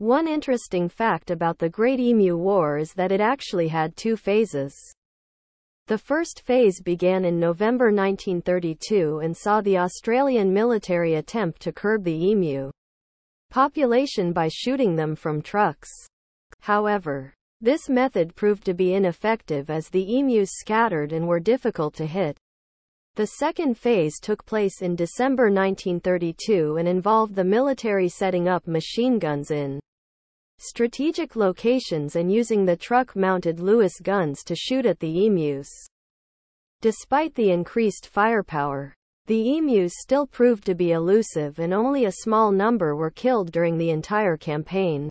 One interesting fact about the Great Emu War is that it actually had two phases. The first phase began in November 1932 and saw the Australian military attempt to curb the emu population by shooting them from trucks. However, this method proved to be ineffective as the emus scattered and were difficult to hit. The second phase took place in December 1932 and involved the military setting up machine guns in strategic locations and using the truck-mounted Lewis guns to shoot at the emus. Despite the increased firepower, the emus still proved to be elusive and only a small number were killed during the entire campaign.